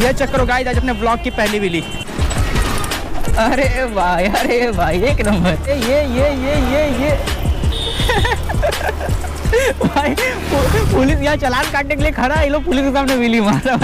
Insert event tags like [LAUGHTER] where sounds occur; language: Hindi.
ये चक्कर करो गाइस आज अपने ब्लॉग की पहली विली अरे भाई अरे भाई, एक नंबर। ये ये ये ये ये [LAUGHS] भाई पुलिस, यहाँ चालान काटने के लिए खड़ा है, ये लोग पुलिस के सामने बिली मारा